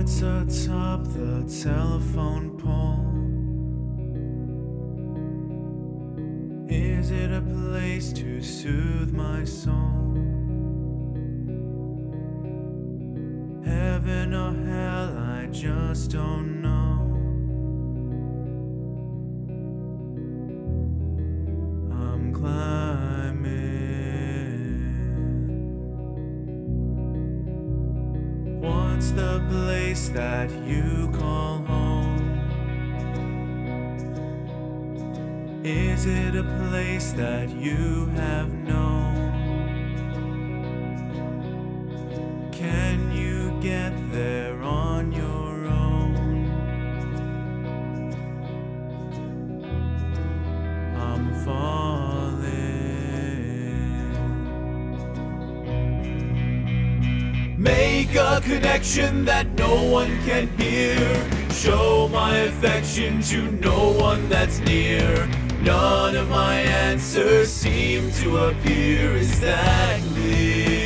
What's atop the telephone pole? Is it a place to soothe my soul? Heaven or hell, I just don't know. What's the place that you call home? Is it a place that you have known? Make a connection that no one can hear. Show my affection to no one that's near. None of my answers seem to appear. Is that clear?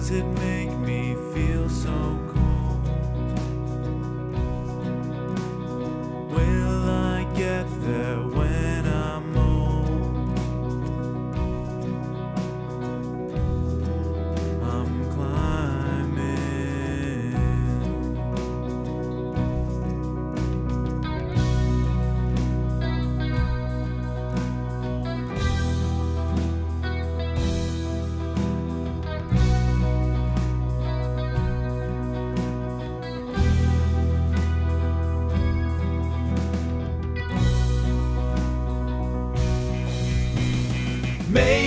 Does it make me feel so cold?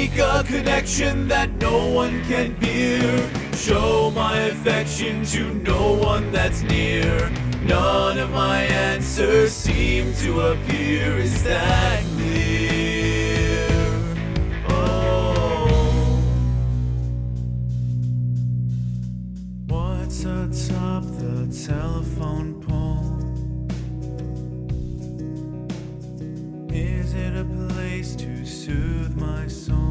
Make a connection that no one can hear. Show my affection to no one that's near. None of my answers seem to appear. Is that clear? Oh. What's atop the telephone pole? Is it a place to soothe my soul?